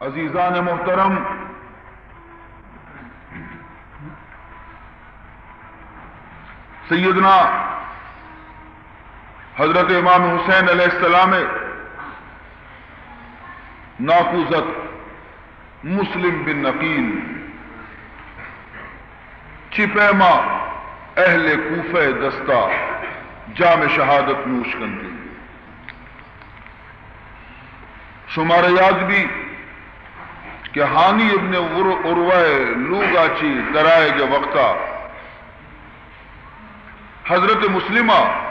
عزیزان محترم، سیدنا حضرت امام حسین علیہ السلام ناقوزت مسلم بن نقیل، چپیما اہل کوفہ دستہ جام شہادت نوش کنتی شمار یاد بھی کہ ہانی ابن عروہ لوگا چی درائے گے وقتا۔ حضرت مسلمہ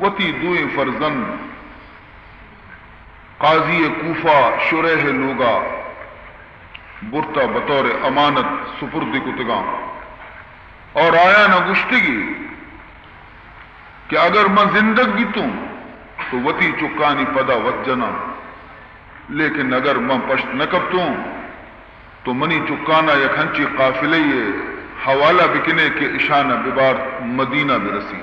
وتی دوئیں فرزن، قاضی کوفہ شرح لوگا، برتا بطور امانت سپرد کتگاں۔ اور آیا نہ گشتگی کہ اگر میں زندگی توں تو وتی چکانی پدا وت جنا لیکن اگر میں پشت نہ کبتوں تو منی چکانا یا کھنچی قافلے یہ حوالہ بکنے کے اشانہ ببار مدینہ برسی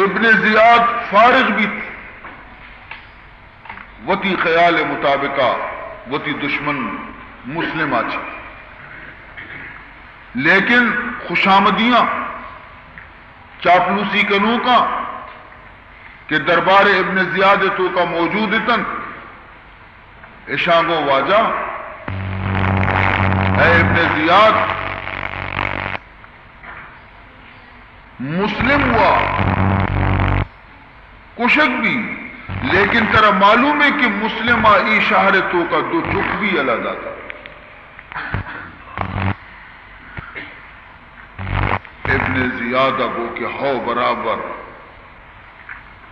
ابن زیاد فارغ بھی وتی خیال مطابقہ، وتی دشمن مسلم آچ لیکن خوشامدیاں چاپلوسی کنو کا، کہ دربار ابن زیاد تو کا موجود اتن۔ اشانگو واجہ، اے ابن زیاد، مسلم ہوا، کشک بھی، لیکن ترا معلوم ہے کہ مسلم ای شہر تو کا دو چک بھی الگ آتا ابن زیاد ابو کے ہو برابر۔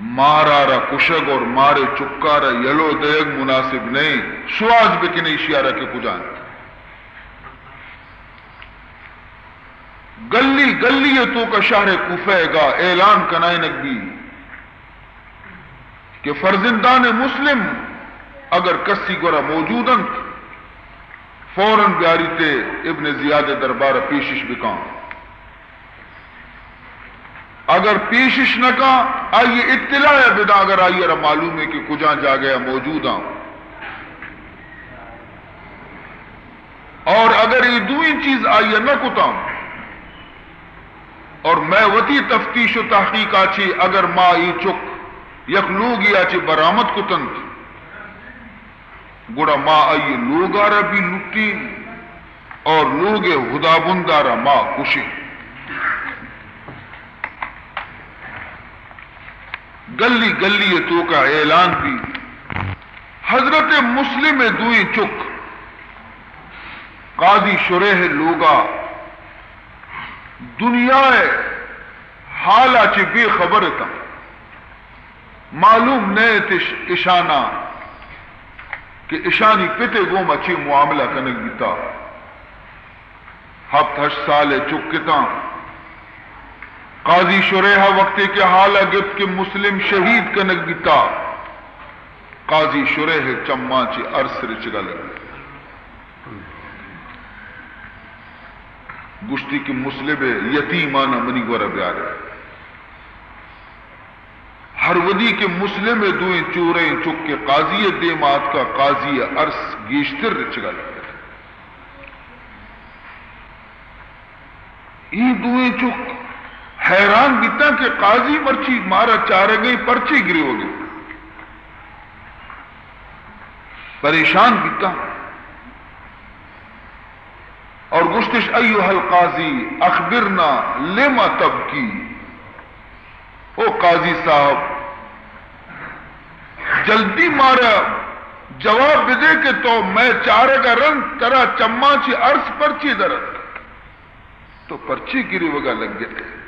مارا را کشگ اور مارے چکا را یلو دیگ مناسب نہیں۔ سواز بکنی شیارہ کے کجان گلی گلی تو کا شہر کوفے گا اعلان کنائے نگی کہ فرزندان مسلم اگر کسی گورا موجودن فوراً بیاری تے ابن زیاد دربار پیشش بکاں اگر پیشش نہ کا آئیے اطلاع ہے بدا اگر آئیے رہا معلوم ہے کہ کجا جا گیا، موجود ہوں اور اگر یہ دوئی چیز آئیے نہ کتا اور میں وتی تفتیش و تحقیق آچی اگر ماں یہ چک، یک لوگ یا چی برامت کتن۔ گڑا ماں آئیے لوگ آرہ بھی لٹی، اور لوگ ہدا بندارا ماں کشی۔ گلی گلی تو کا اعلان بھی۔ حضرت مسلم دوئی چک۔ قاضی شریح لوگا۔ دنیا حالا چی بے خبر تھا معلوم نئے اشانہ۔ کہ اشانی پتے گوم اچھی معاملہ کنک بیتا۔ ہفت ہش سال چکتا قاضی شریحہ وقتے کے حال گفت کے مسلم شہید کنک بیتا قاضی شریح چما چی عرص رچگا لگے گشتی کی مسلم یتیمانہ منی گورا بیارے ہر ودی کے مسلم دوئیں چوریں چک کے قاضی دے مات کا قاضی عرص گیشتر رچگا لگے ای دوئیں چک حیران بیتا کہ قاضی مرچی مارا چارے گئی، پرچی گری ہو گئی۔ پریشان بیتا اور گشتش ایوہ القاضی، اخبرنا لما تب کی او قاضی صاحب، جلدی مارا جواب دے کہ تو میں چارے کا رنگ ترا چما چی عرض پرچی درد۔ تو پرچی گری وگا لگ گئے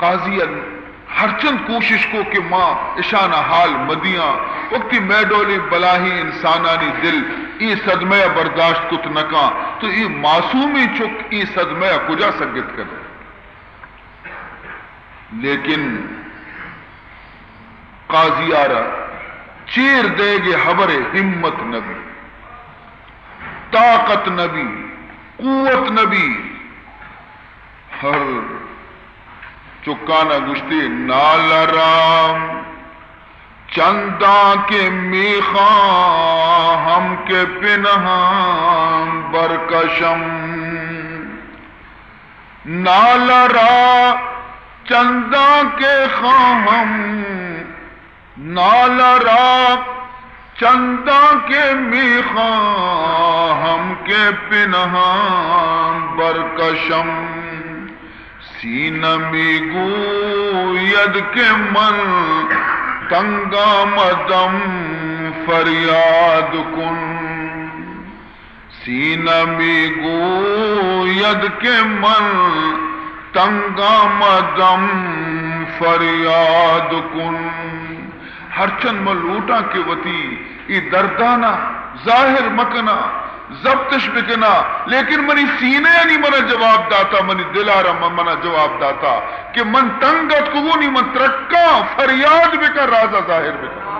قاضی ہر چند کوشش کو کہ ماں اشانہ حال مدیاں، وقتی میڈولی بلاہی انسانانی دل، ای صدمہ برداشت کت نکا تو ای معصومی چک ای صدمہ کجا سگت کر لیکن قاضی آرہ چیر دے گے حبر ہمت نبی، طاقت نبی، قوت نبی۔ ہر چکانا گشتی نال رام۔ چندا کے میخا ہم کے پنہان برکشم نال را چندا کے خواہم نال را چندا کے میخا ہم کے پنہان برکشم سینمی گوید کے من، تنگا مدم فریاد کن۔ سینمی گوید کے من، تنگا مدم فریاد کن۔ ہر چند ملوٹا کے وتی، ای دردانا ظاہر مکنا ضبطش بکنا۔ لیکن منی سینے یعنی نہیں منا جواب داتا، منی دلارا منا جواب داتا کہ من تنگت کو نہیں من ترکا، فریاد بکر رازا ظاہر بکر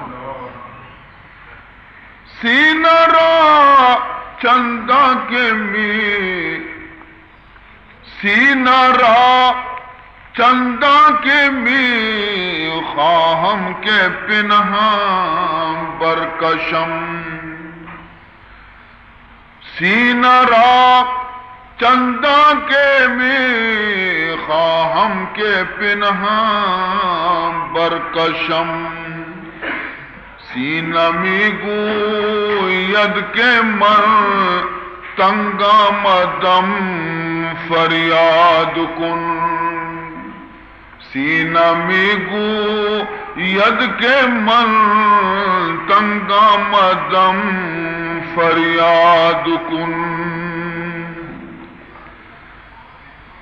سینہ را چندہ کے می۔ سینہ را چندہ کے می۔ خواہم کے پنہاں برکشم سین را چندہ کے می خواہم کے پنہاں برکشم سینمی گو ید کے من تنگا مدم فریاد کن سینمی گو ید کے من تنگا مدم فریاد کن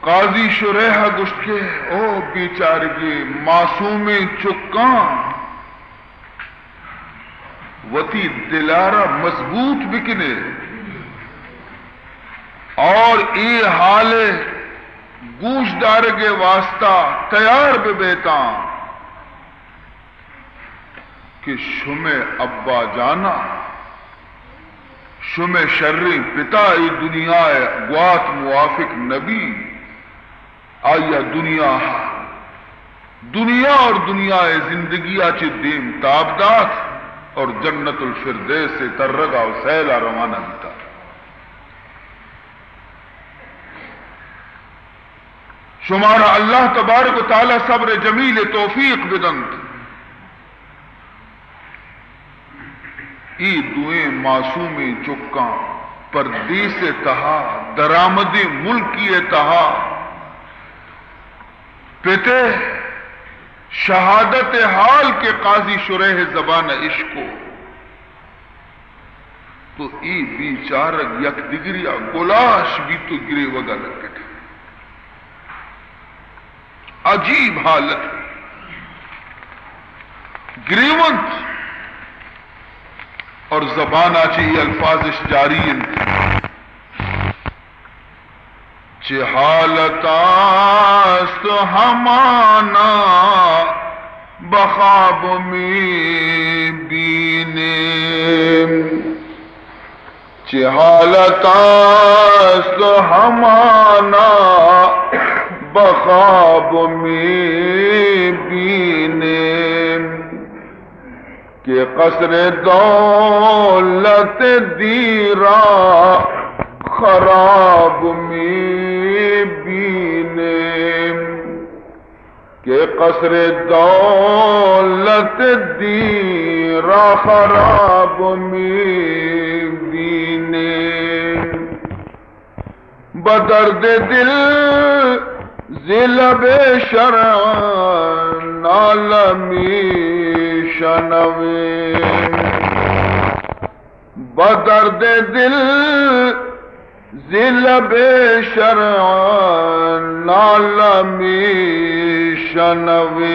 قاضی شریح گشت کے او بیچارگی معصوم چکاں وتی دلارا مضبوط بکنے۔ اور ای حال گوش دار کے واسطہ تیار بے بیتا کہ شم ابا جانا۔ شم شرری پتا ای دنیا گوات موافق نبی۔ آیا دنیا ہاں۔ دنیا اور دنیا زندگی آچ دیم تابدات اور جنت الفردیس سے ترگا و سیلا روانہ دیتا شمارا اللہ تبارک و تعالی صبر جمیل توفیق بدنت ای دوئیں معصومی چکاں، پردیس تہا درامد ملکی تہا۔ پتے شہادت حال کے قاضی شرح زبان عشق تو ای بیچارک یک دگریا گلاش بھی تو گرے وگا لگے۔ تھے عجیب حالت۔ گریونت اور زبان آچی الفاظ جاری چہالتاست ہمانا بخاب میں بینے۔ چہالتاست ہمانا بخاب میں بینے۔ کہ قصر دولت دیرا خراب میں بینے کہ قصر دولت دیرا خراب میں بینے بدرد دل ذل بے شرع نالمی شنوے بدرد دل ذل شرع نالمی شنوے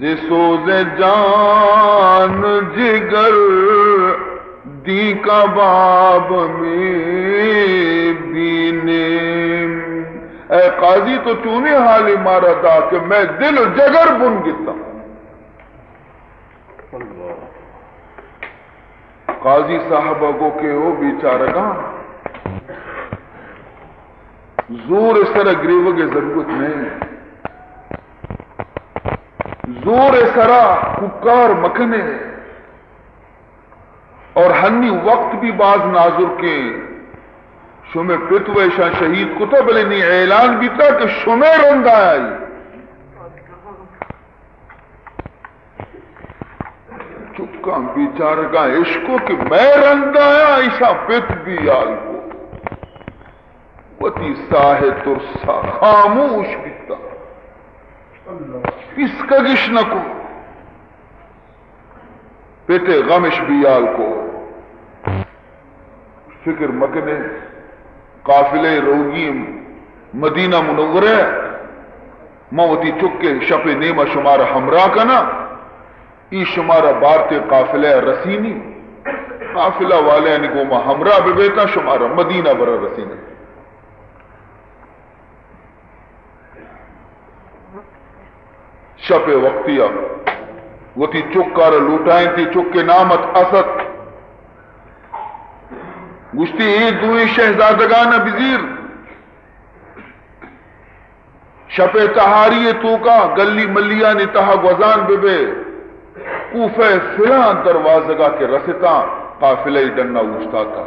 زسوز جان جگر دی کباب میں بینے۔ اے قاضی تو چونے حالی مارا تھا کہ میں دل جگر بن گتا قاضی صاحب کو کہ وہ بیچارگا زور سر گریو کی ضرورت نہیں زور سرا ککار مکھنے اور ہنی وقت بھی بعض نازر کے شمع پتوے شاہ شہید کتب نہیں اعلان بھی تھا کہ شمع رنگ آئی چکا بیچار کا عشقوں کہ میں رنگ آیا ایسا پت بھی آل کو وتی ساہ ترسا، خاموش بیتا اس کا گشن کو۔ پیتے غمش بیال کو۔ فکر مکنے۔ قافلے روگی مدینہ منورہ موتی چکے شپ نیمہ شمار ہمراہ کا نا۔ ای شمارہ بارتے قافلہ رسینی۔ قافلہ والے نے گوما ہمراہ بے بیتا شمارہ مدینہ برا رسینی۔ شپ وقتیا وہ تھی چک چکار لوٹائیں تھی چک کے نامت اسد۔ گشتی عید دوئی شہزادگان بزیر شپ تہاری تو کا گلی ملیا نے تہا گوزان بے بے کوفہ فلاں دروازگا کے رستا، قافلہ ڈننا اوچتا تھا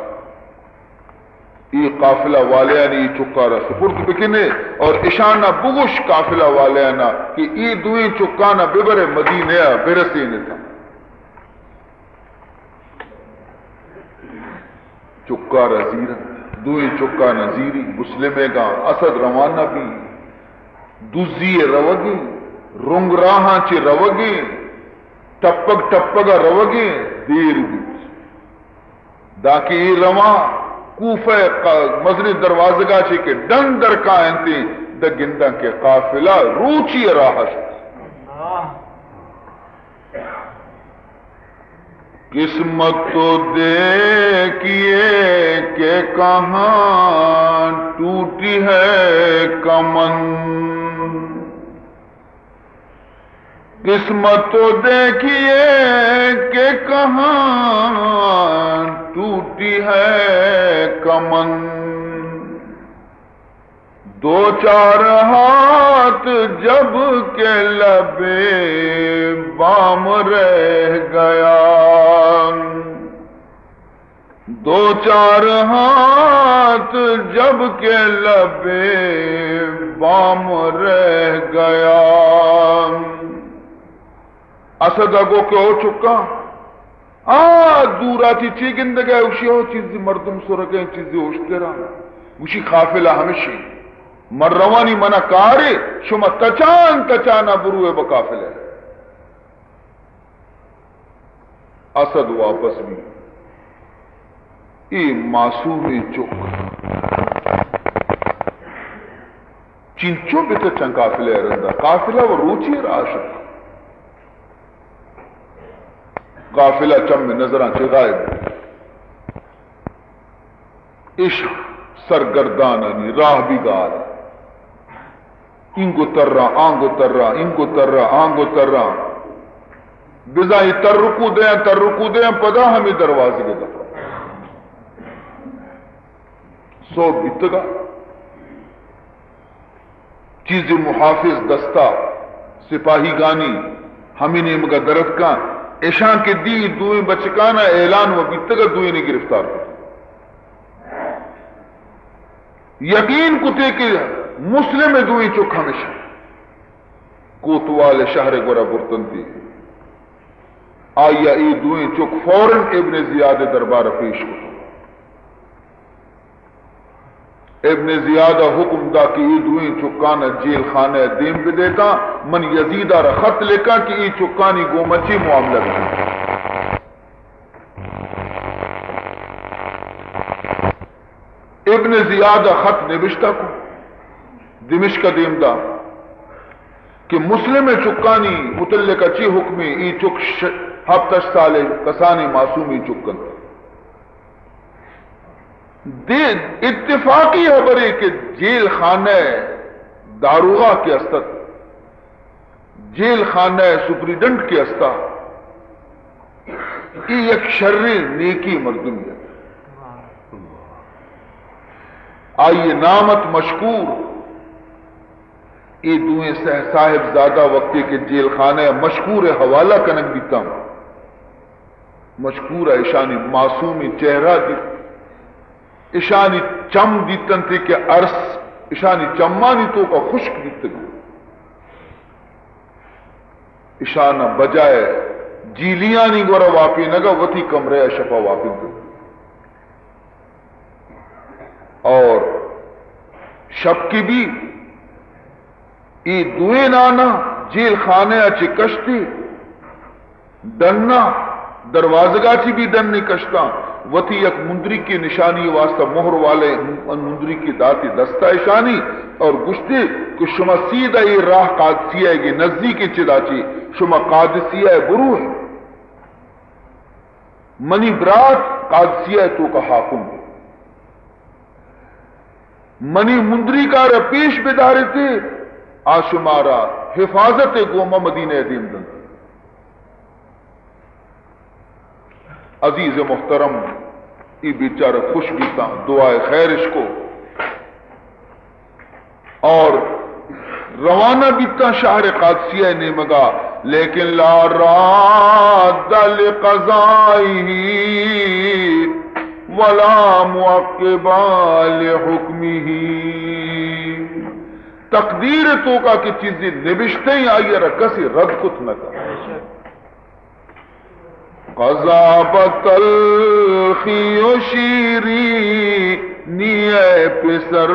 ای قافلہ والیانی چکارا سپرد بکنے، اور اشانہ بگش قافلہ والیانا کہ ای دوئی چکانا ببر مدینہ برسینے تھا۔ چکا رزیر دوئی چکا نزیری، مسلمے گا اسد روانہ بھی، دوزی روگی، رنگ راہاں چی روگی، ٹپک ٹپگا روگی، دیر بھی داکی ای روان کوفہ مزرد مزنی دروازگا چی کے ڈن در کائنتی دا گندہ کے قافلہ روچی راہ قسمت تو کہ کہاں ٹوٹی ہے کمن۔ قسمت تو کہ کہاں ٹوٹی ہے کمن۔ دو چار ہاتھ جب کے لبے بام رہ گیا۔ دو چار ہاتھ جب کے لبے بام رہ گیا۔ اسد اگو کے ہو چکا؟ آ دورا تھی، چی گندگے اوشی ہو چیزی مردم سرگیں، چیزی اوشتے رہا اوشی خافلہ ہمیشی مر روانی منا کاری، شما تچان تچانا بروے بکافلے اسد واپس بھی۔ ای معصومی چک چنچو بھی تو چن قافلے رندا۔ قافلہ وہ روچی راشد۔ قافلہ چم میں نظران چے غائب۔ عشق، سرگردانانی، راہ بھی گار انگو تر رہا آنگو تر رہا انگو تر رہا آنگو تر رہا بزائی تر رکو دیں تر رکو دیں پدا ہمیں دروازے کے دفعہ سو بیتگا چیز محافظ دستا سپاہی گانی ہمیں نے مگا درد کا ایشان کے دی دوئیں بچکانا اعلان و بیتگا دوئیں نے گرفتار کر یقین کتے کہ مسلم دوئیں چک کوتوال شہر گورا برتن تھی آیا ای دوئیں چک فوراں ابن زیاد دربار پیش کو ابن زیادہ حکم دا کہ ای دوئیں چکانا جیل خانہ دیم بھی دیکھا من یزیدہ را خط لکھا کہ ای چکانی گومچی معاملہ بھی ابن زیادہ خط نبشتہ کو۔ دمشق دیم دا کہ مسلم چکانی متعلقہ چی حکمی ای چک ہفتش سالے کسانی معصومی چکن۔ اتفاقی خبر کہ جیل خانہ داروغہ کے استد جیل خانہ سپریڈنٹ کے استا ایک شر نیکی مردمیت آئیے نامت مشکور۔ ای دوئیں صاحب زادہ وقتی کے جیل خانے مشکور حوالہ کنک بیتا مشکور ایشانی معصومی چہرہ دی۔ ایشانی چم دیتن تھے کہ عرص، ایشانی چمانی تو کا خشک دیتن۔ ایشانہ بجائے جیلیاں نہیں گورا واپی نگا، وتی کمرے شفا واپی دو اور شب کی بھی ای دوئے نانا، جیل خانے اچھی کشتی ڈننا دروازگا چی بھی ڈن نہیں کشتا۔ وتی یک مندری کی نشانی واسطہ مہر والے مندری کی داتی دستہ اشانی اور گشتی کہ شما سیدہ ای راہ قادسیہ گی، نزدیکی چدا چی شما قادسیہ برو ہے۔ منی برات قادسیہ تو کا حاکم۔ منی مندری کا رپیش بدارے آشمارا، حفاظت گوما مدینہ دین دن۔ عزیز محترم، ای بیچار خوش بیتا دعائے خیرش کو۔ اور روانہ بیتا شہر قادسیہ نے مگا لیکن لا راد لقضائی ولا معقبال حکمی تقدیر تو کا کی چیزیں نبشتے ہی آئیے رکسی رد کت نہ کر۔ قضا بتلخی و شیری نیے پسر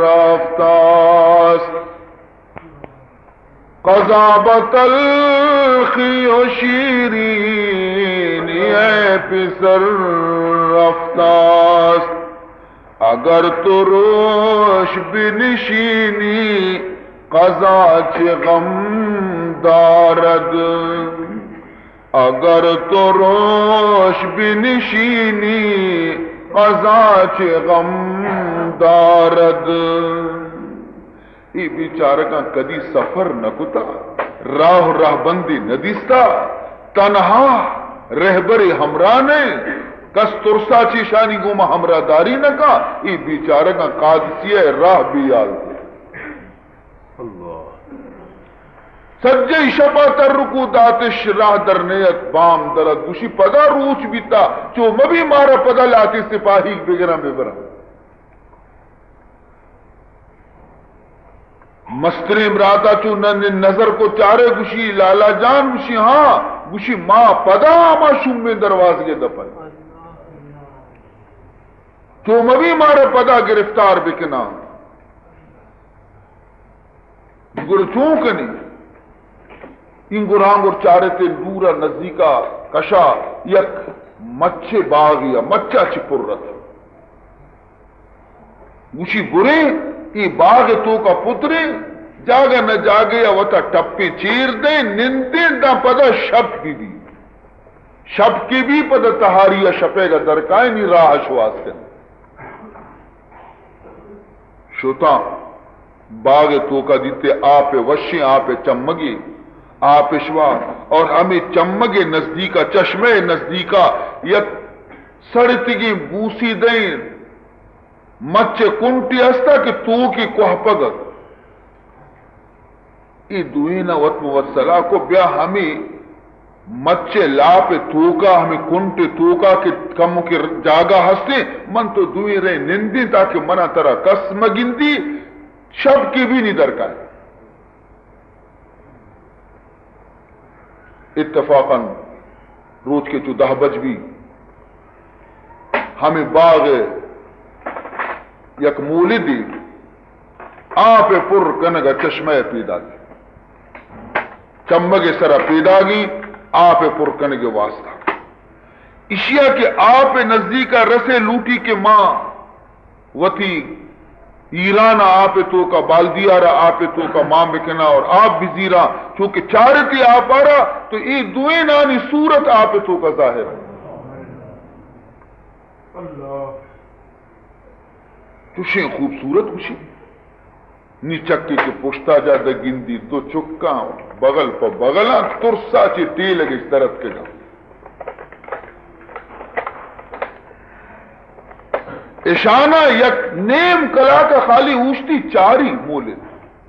رافتاس۔ قضا بتلخی و شیری نیے پسر رافتاس۔ اگر تو روش بنشینی قضا چه غم دارد۔ اگر تو روش بنشینی قضا چه غم دارد۔ ای بیچارہ کا کدی سفر نہ کتا، راہ راہ بندی ندیستا تنہا رہبر ہمراہ نے۔ کس ترسا چی شانی گو ہمرا داری نہ کا ای بیچارہ کا قادسیہ راہ بھی آل اللہ۔ سجے شپا تر رکو داتش راہ در نیت بام درد گوشی پدا روچ بیتا چو مبی مارا پدا لاتی سپاہی بگرہ ببرہ مستری امراتا چو نظر کو چارے گوشی لالا جان گوشی ہاں گوشی ماں پدا آما شم میں دروازے کے دپن تو مبی مارے پدا گرفتار بکنا گر چونکنی ان گرانگ اور چارے تے نورا نزدیکا کشا یک مچھے باغ یا مچھا چپر رت گوشی برے ای باغ تو کا پترے جاگے نہ جاگے یا وطا ٹپی چیر دے، نندے دا پدا شب کی بھی۔ شب کی بھی پدا تہاری یا شپے گا درکائے نہیں راہ شواس کرنے شوتا۔ باغ تو کا دیتے آپ وشی آپ چمگی آپ شوا اور ہمیں چمگے نزدیکا چشمے نزدیکا یا سڑتگی بوسی دیں۔ مچے کنٹی ہستا کہ تو کی کوہ پگت ای دوئینا وطم وصلہ کو بیا ہمیں مچے لا پہ توکا ہمیں کنٹے توکا کہ کم کے جاگا ہستے، من تو دوئی رہے نندی تاکہ منا ترا کس مگندی، شب کی بھی نہیں درکائے اتفاقا روز کے چودہ بج بھی ہمیں باغ یک مولی دی، آپ پر کنگا چشمہ پیدا دی۔ چمگ سرا پیدا گی آپ پرکن کے واسطہ۔ اشیا کے آپ نزدیک رسے لوٹی کے ماں، وتی ایران آپ تو کا بالدیارا آپ تو کا ماں بکنا اور آپ بھی زیرا چونکہ چارتی آپ آ رہا تو یہ دوئے نانی صورت آپ تو کا ظاہر۔ تشیں خوبصورت خوشی نی چکی کے پشتا جا دا گندی تو چکا بغل پا بغلا ترسا چی تی لگی طرف کے جا اشانہ یک نیم کلا کا خالی اوشتی چاری مولد۔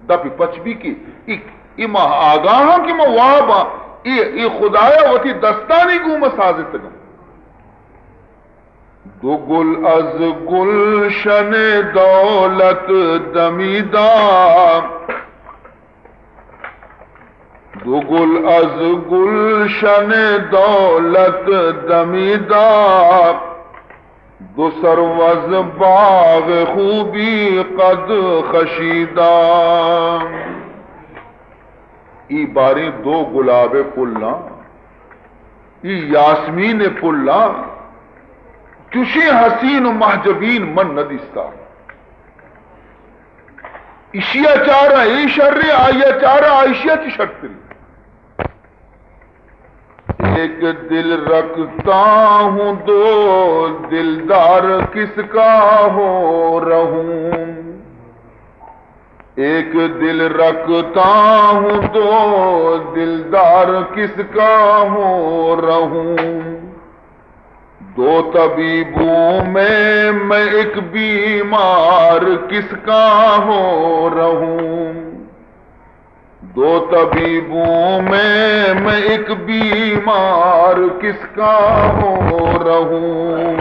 دپی پچبی کی ایک ایما آگاہاں کی ما وابا ای خدایا وتی دستانی گو مسازت گم۔ دو گل از گلشن دولت دمیدہ۔ دو گل از گلشن دولت دمیدہ۔ دو سروز باغ خوبی قد خشیدہ۔ ای باری دو گلاب پلنا ای یاسمین پلنا چشی حسین و محجبین من ندیستا اشیا چارا ای شر آیا چارا آئیشیا چی ایک دل رکھتا ہوں، دو دلدار کس کا ہو رہوں۔ ایک دل رکھتا ہوں، دو دلدار کس کا ہو رہوں۔ دو طبیبوں میں میں ایک بیمار کس کا ہو رہوں؟ دو طبیبوں میں میں ایک بیمار کس کا ہو رہوں؟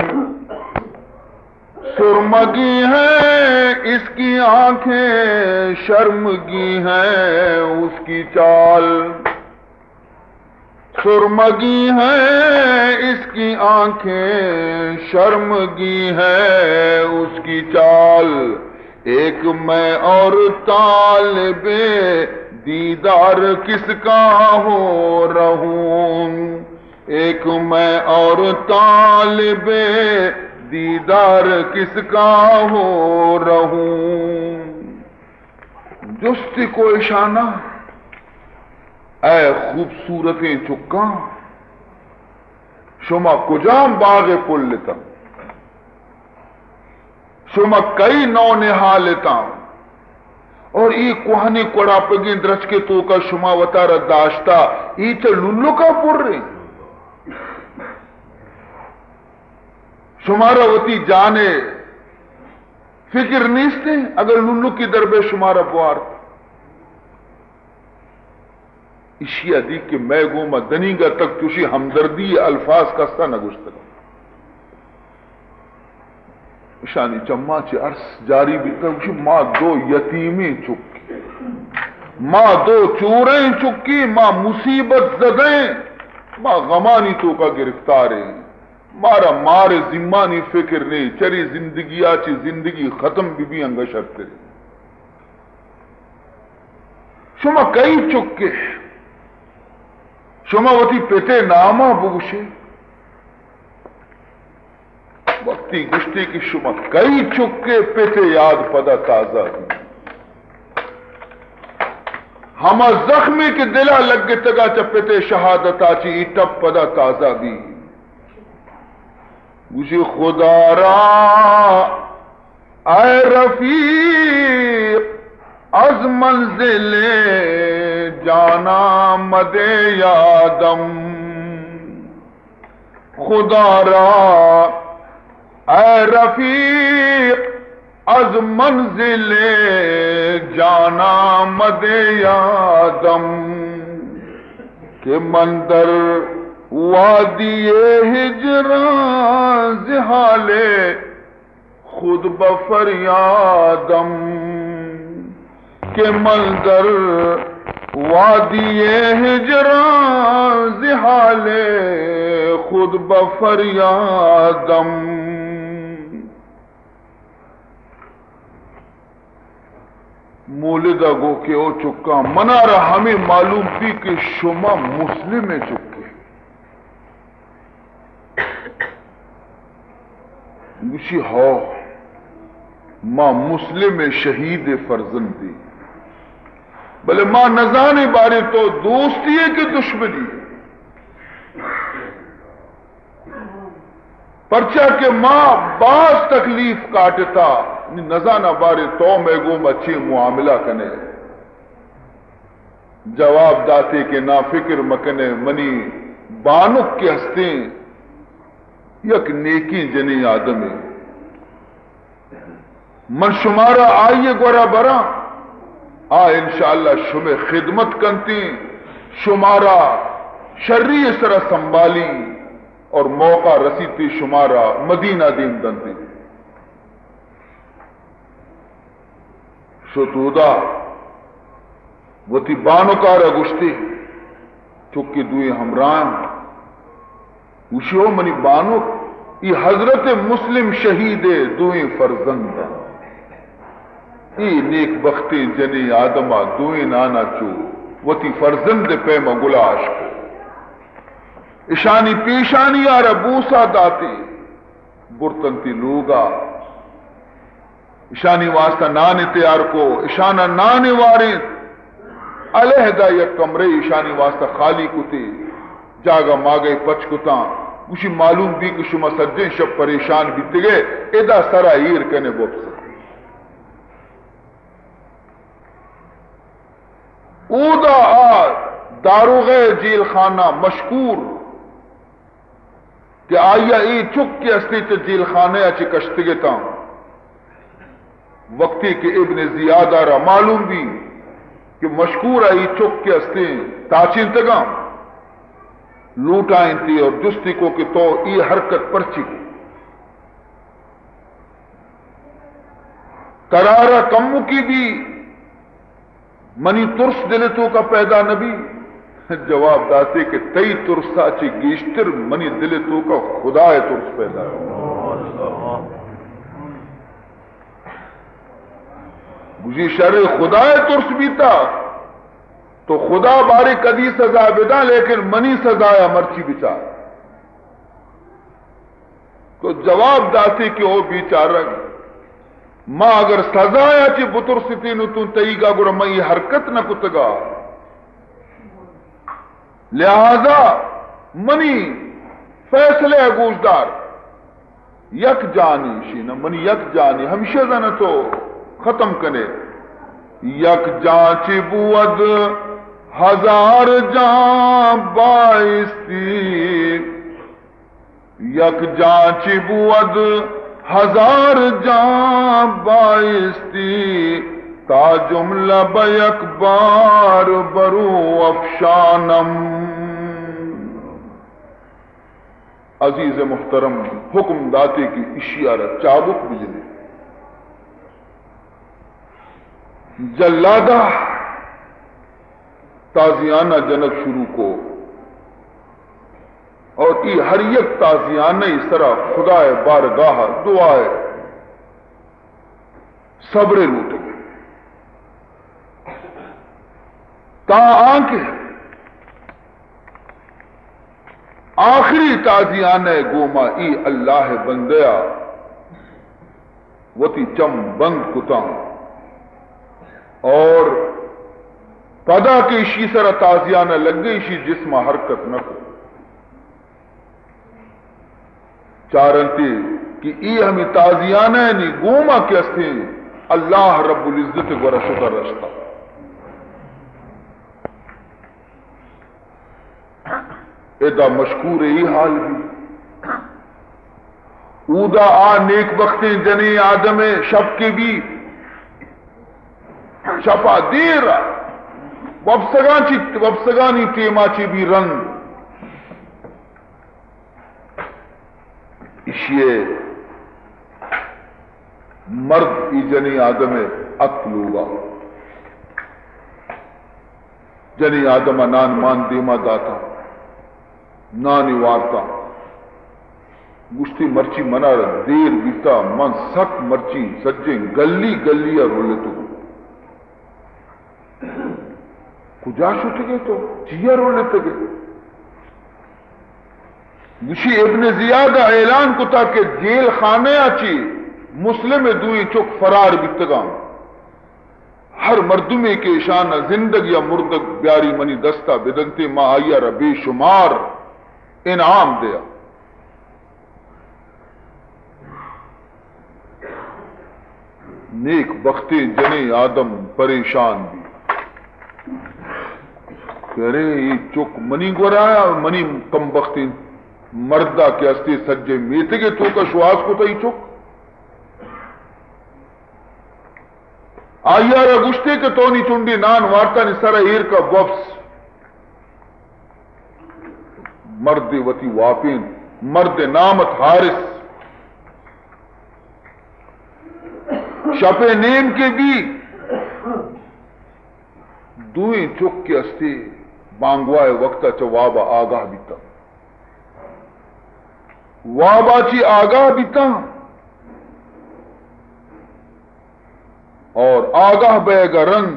سرمگی ہے، اس کی آنکھیں شرمگی ہیں، اس کی چال سرمگی ہے، اس کی آنکھیں شرمگی ہے، اس کی چال ایک میں اور طالب دیدار کس کا ہو رہوں؟ ایک میں اور طالب دیدار کس کا ہو رہوں؟ جست کو اشانہ اے خوبصورتیں چکا، شما کجام باغ پل لیتا شما کئی نو نہا لیتا اور ای کوہنی کوڑا پگی درچ کے تو کا شما وطا رداشتا ای چا للو کا پور رہی۔ شمارا وتی جانے، فکر نیستے، اگر للو کی دربے شمارا بوار اشیا دی کہ میں گو ما دنی گا تک چوشی ہمدردی الفاظ کا سا نگوشتگا شانی چما چی عرص جاری بھی تک ماں دو یتیمی چکی ماں دو چوریں چکی ماں مصیبت زدیں ماں غمانی تو کا گرفتاریں، مارا مار ذمانی فکر نہیں چری زندگی آچی زندگی ختم بھی بھی انگا شرط شما کئی چکے؟ شما وتی پیتے ناما بگوشے وقتی گشتی کی شما کئی چکے پیتے یاد پدا تازہ دی ہما زخمی کے دلا لگ گے تگا چپتے شہادت آچی ٹپ پدا تازہ دی مجھے خدا را، اے رفیق از منزل جانا مد یادم۔ خدا را، اے رفیق، از منزل جانا مد یادم۔ کہ مندر وادی ہجران زہالے خود بفر یادم کے منظر، وادی ہجران زہالے خود بفر یادم مولدہ گو کے او چکا، منا رہا، ہمیں معلوم تھی کہ شما مسلم چکے۔ گوشی ہو ماں مسلم شہید فرزن دی بلے ماں نزانے بارے تو دوستی ہے کہ دشمنی پرچا کہ ماں بعض تکلیف کاٹتا نزانہ بارے تو میں گوم اچھی معاملہ کنے۔ جواب داتے کہ نا فکر مکنے، منی بانک کے ہستے یک نیکی جنی آدمی۔ من شمارا آئیے گورا برا۔ آ، انشاءاللہ شمع خدمت کنتی شمارا شرری سرا سنبھالی اور موقع رسیتی شمارا مدینہ دین دنتی۔ شتودا وتی بانو کارا گشتی چکی دوئی ہمراہ وشو منی بانو، ای حضرت مسلم شہید دوئی فرزند۔ ای نیک بختی جنی آدما دوئی نانا چو، وتی فرزند پیما گلاش کو اشانی پیشانی آرہ بوسا داتی برتنتی لوگا۔ اشانی واسطہ نان تیار کو اشانہ نان وارے علیحدہ یک کمرے اشانی واسطہ خالی کتے جاگا ماگے پچ کتا۔ اسی معلوم بھی کہ شما سجن شب پریشان بھی گئے ادا سرا ایر کنے بوپس اودا داروغ جیل خانہ مشکور کہ آئیا ای چک کے استی چ جیل خانے اچ کشتگے تا وقتی کے ابن زیادہ را معلوم بھی کہ مشکور آئی چک کے استے تاچین تگام۔ لوٹائیں تھی اور جستی کو کہ تو ای حرکت پرچی۔ کو کرارا کمو کی بھی منی ترس دل تو کا پیدا نبی جواب داتے کہ تئی ترسا چی گیشتر منی دل تو کا خدا ترس پیدا مجھے شر خدا ترس بھی تھا تو خدا بارے کدی سزا بدا لیکن منی سزا یا مرچی بچار تو جواب داتی کہ وہ بیچارہ ماں اگر سزا یا چی بطر ستی نو تن تئی گا گر مئی حرکت نہ کتگا لہذا منی فیصلے گوشدار، یک جانی شی منی یک جانی، ہمیشہ زن تو ختم کرے یک جان چی بود ہزار جان بائستی یک جان چی بود ہزار جان بائستی تا جملہ بیک بار برو افشانم۔ عزیز محترم، حکم داتے کی اشیارت چابک بجلی جلادہ تازیانہ جنک شروع کو۔ اور ای ہر یک تازیانہ اس طرح خدا بارگاہ دعائے صبرے لوٹ گئے تا آنکھ آخری تازیانہ گوما ای اللہ بندیا۔ وتی چم بند کتا اور پدا کے اسی سر تازیانہ لگ گئی اسی جسم حرکت نہ کو چارنتی کہ ای ہمیں تازیانہ نی گوما کے اللہ رب العزت گورا شکر رشتا ایدا مشکور ای حال بھی۔ اودا آ نیک بختیں جنے آدم شب کے بھی۔ شپا دیر۔ چی وفسگانی تیما چی بھی رنگ۔ اشیے مرد ای جنی آدم اکلوگا جنی آدم نان مان دیما داتا، نانی وارتا۔ گشتی مرچی منا رہا دیر بیتا، من سک مرچی سجیں گلی گلی رولے تو کجا شوتے گئے تو؟ چیا رولے تے گئے۔ گشی ابن زیادہ اعلان کو تھا کہ جیل خانے آچی، مسلم دوئی چک فرار بتگام ہر مردمی کے شان زندگ یا مردگ بیاری منی دستہ بدنتے ما آیا ربی شمار انعام دیا۔ نیک بختے جنے آدم پریشان بھی کہ یہ چک منی گو رہا ہے منی کم بختی۔ مردہ کے استے سجے میتے گے تو کا شواس کو تو ہی چک۔ آئیارا گشتے کے تونی چنڈی نان وارتا نی ایر کا وفس۔ مرد وتی واپین مرد نامت حارس شپ نیم کے بھی۔ دوئیں چک کے استے بانگوائے وقتا چوابا آگاہ بیتا۔ وابا چی آگاہ بیتا اور آگاہ بے گا رنگ۔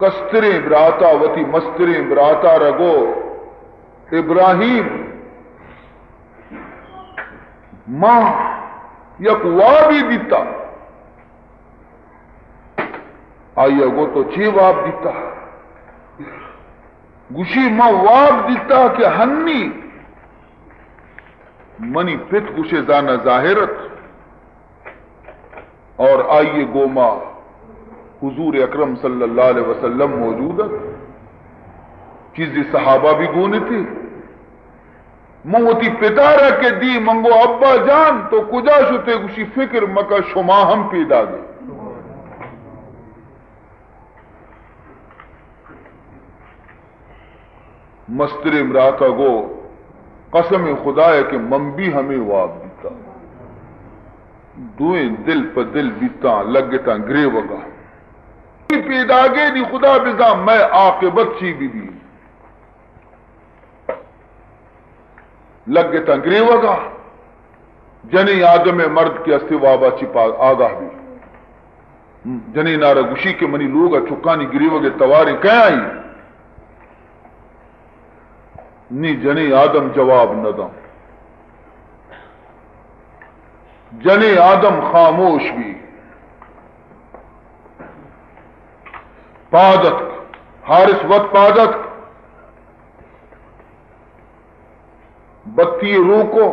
کستریں براتا وتی مستریں براتا رگو۔ ابراہیم۔ ماں یک وابی دیتا۔ آئیے گو تو چی واب دیتا۔ گشی ماں دیتا کہ ہنی منی پت گشے زانا ظاہرت اور آئیے گوما حضور اکرم صلی اللہ علیہ وسلم موجود ہے چیزی صحابہ بھی گونے تھی موتی پتا کے دی منگو ابا جان تو کجا شتے گوشی فکر مکا شما ہم پیدا دے مستر امراتا گو، قسم خدا ہے کہ من بھی ہمیں واب دیتا۔ دوئیں دل پہ دل بیتا لگتا، گرے وگا۔ پیدا گے دی خدا بزا، میں آقبت چی بھی بھی لگتا، گرے وگا۔ جنی آدم مرد کے استوابا چپا آگاہ بھی۔ جنی نارا گشی کے منی لوگا چکانی گری وگے تواری کہیں آئی۔ نی جنی آدم جواب ندم. جنی آدم خاموش بھی. پادت حارس وت پادت بتی روح کو.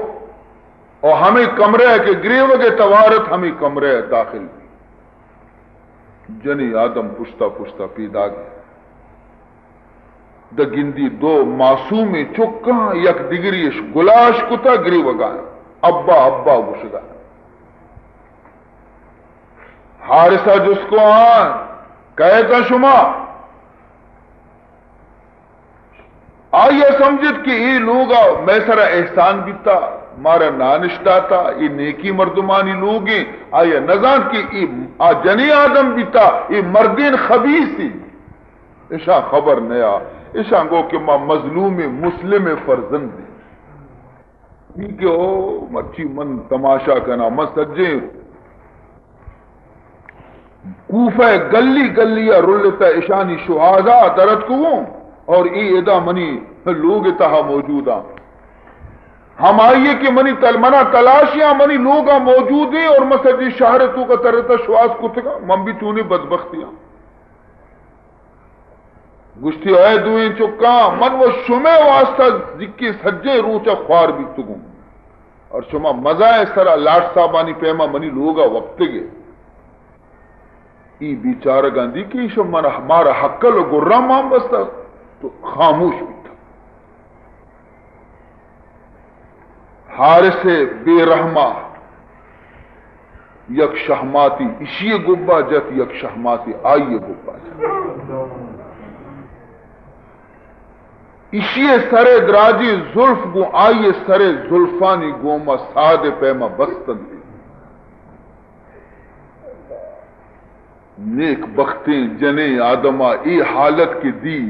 اور ہمیں کمرے کے گریو کے توارت ہمیں کمرے داخل بھی. جنی آدم پشتا پشتا پیدا گیا. دا گندی دو معصوم چکا یک دگریش گلاش کتا گری وگایا ابا ابا گشگا حارسہ جس کو آن کہتا شما، آئیے سمجھت کہ یہ لوگ میں سرا احسان بیتا، مارا نانشتا تھا یہ نیکی مردمانی لوگ ہیں آئیے نظام کی جنی آدم بیتا یہ مردین خبیص تھی ایشا خبر نیا۔ ایشا گو کہ ماں مظلوم مسلم فرزند دی ٹھیک ہے مچھی من تماشا کرنا من سجے۔ کوفہ گلی گلی رلتا ایشانی شہازہ درد کو اور ای ادا منی لوگ تہا موجود ہم آئیے کہ منی تلمنا تلاشیاں، منی لوگ موجود ہیں اور مسجد شہر تو کا ترتا شواس کو تھا من بھی تو نے بدبختیاں۔ گشتی اے دوئیں چکا من وہ شمع واسطہ جکی سجے روچا خوار بھی تگوں اور شما مزہ ہے سرا لاٹ صاحبانی پیما منی لوگا وقت گے ای بیچارہ گاندھی کی شما ہمارا حقل و گرہ مام بستا، تو خاموش بھی تھا۔ حارس بے رحمہ، یک شہماتی اسی گبا جت، یک شہماتی آئیے گبا جت۔ اسی سرے دراجی زلف گو آئیے سرے زلفانی گوما ساد پیما بستن دی۔ نیک بختیں جنے آدما، ای حالت کی دی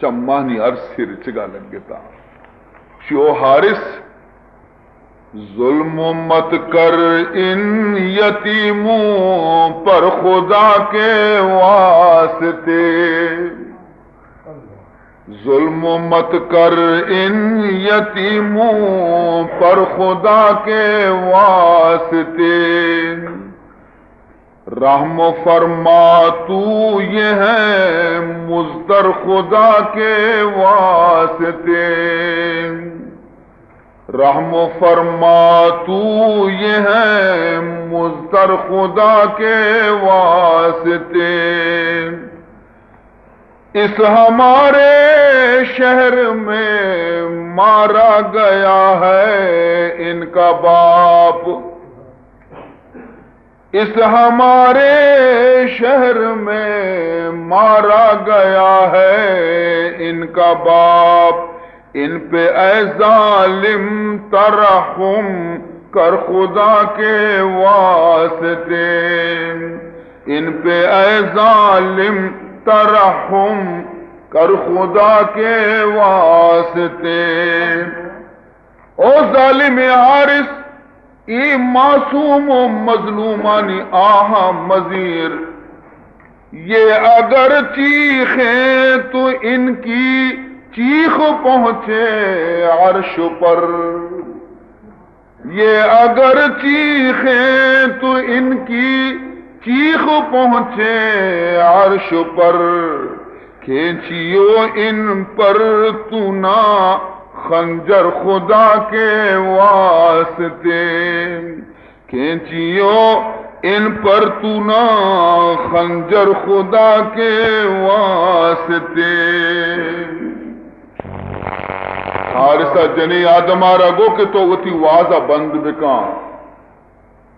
چمانی عرصے رچگا لگتا شو حارس ظلم مت کر ان یتیموں پر خدا کے واسطے۔ ظلم مت کر ان یتیموں پر خدا کے واسطے۔ رحم فرما تو یہ ہے مزدر خدا کے واسطے۔ رحم فرما تو یہ ہے مزدر خدا کے واسطے۔ اس ہمارے شہر میں مارا گیا ہے ان کا باپ۔ اس ہمارے شہر میں مارا گیا ہے ان کا باپ۔ ان پہ اے ظالم ترحم کر خدا کے واسطے۔ ان پہ اے ظالم ترحم کر خدا کے واسطے۔ او ظالم حارث، ای معصوم و مظلومانی آہا مزیر۔ یہ اگر چیخیں تو ان کی چیخ پہنچے عرش پر۔ یہ اگر چیخیں تو ان کی چیخ پہنچے عرش پر، کھینچیو ان پر تو خنجر خدا کے واسطے۔ کھینچیو ان پر تو نہ خنجر خدا کے واسطے۔ حارثہ جنی آدمارا گو کہ تو وہ تھی واضح بند بکان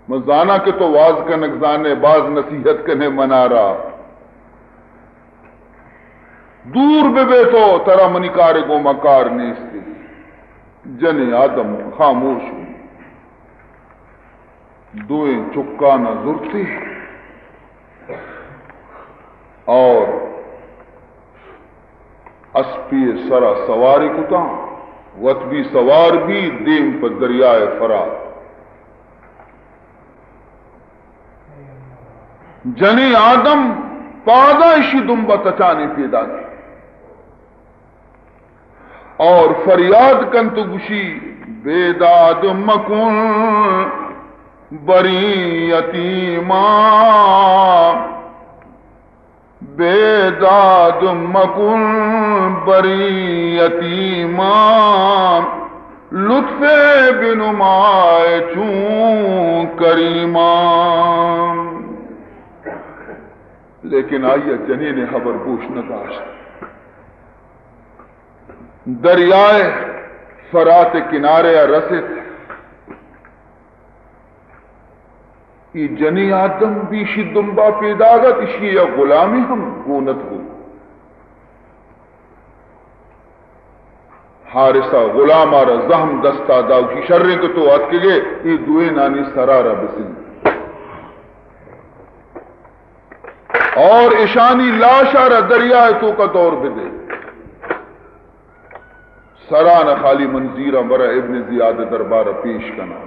مزانہ کے تو واز کا نقزانے باز نصیحت کنے منا رہا۔ دور بے بے تو ترا منی گو مکار نیستی۔ جنی آدم خاموش ہوں دوئیں چکا نہ ضرورتی اور اسپی سرا سواری کتا۔ وطبی سوار بھی دیم پر دریائے فرا جنی آدم پادائشی دمبا تچانی پیدا کی۔ اور فریاد کن تو گشی بے داد مکن بری یتیما۔ بے داد مکن بری یتیما۔ لطف بنمائے چون کریما۔ لیکن آئیے جنی نے خبر پوچھ نہ دریائے فرات کنارے یا رسط ای جنی آدم بیشی دنبا پیدا گت اشی یا غلامی ہم گونت ہو۔ حارسہ غلام آرہ زہم دستا داو کی شرے کو تو آت کے گئے، ای دوئے نانی سرارہ بسن۔ اور اشانی لاشارہ دریائے تو کا دور بدے سران خالی منظیرہ برا ابن زیاد دربار پیش کنا۔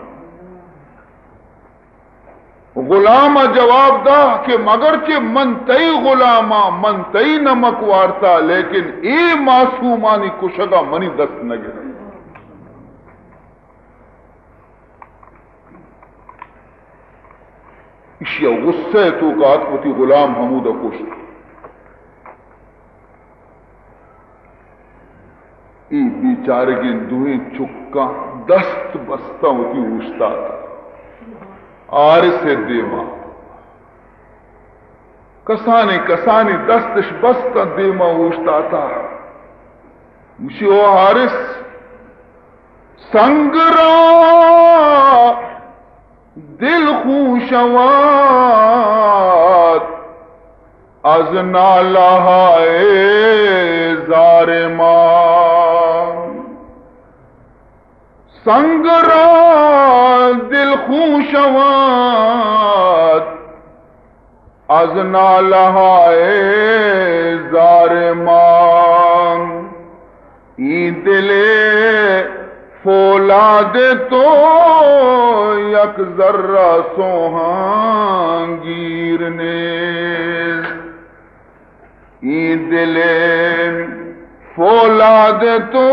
غلام جواب دا کہ مگر کہ من تئی غلاما من تئی نمک وارتا، لیکن اے معصومانی کشگا منی دست نگر اشیا غصے تو کات پتی غلام حمود کشت۔ ای بیچارے کی دوہیں چکا دست بستا ہوتی اوشتا تھا آر سے دیما۔ کسانی کسانی دستش بستا دیما اوشتا تھا مشی او حارس سنگرا۔ دل خوشوات از نالہائے زار ماں سنگ را دل خوشوات از نالہائے زار ماں ای دلے فولاد تو یک ذرہ سوہاں گیرنے۔ ای دلے فولاد تو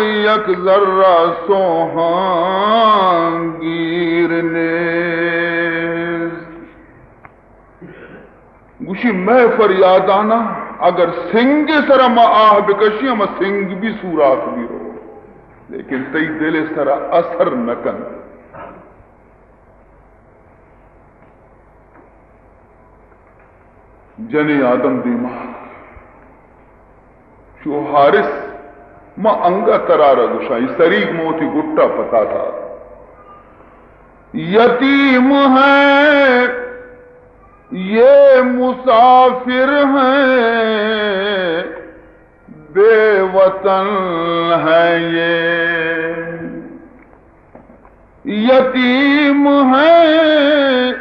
یک ذرہ سوہاں گیرنے۔ گوشی میں فریادانا اگر سنگ سر آہ بکشی، ہم سنگ بھی سوراخ بھی ہو۔ لیکن تی دل سر اثر نکن جنی آدم دیما شو حارس ما انگا ترارا گشائی سریگ موتی گٹا پتا تھا۔ یتیم ہیں یہ مسافر ہیں بے وطن ہے یہ۔ یتیم ہیں،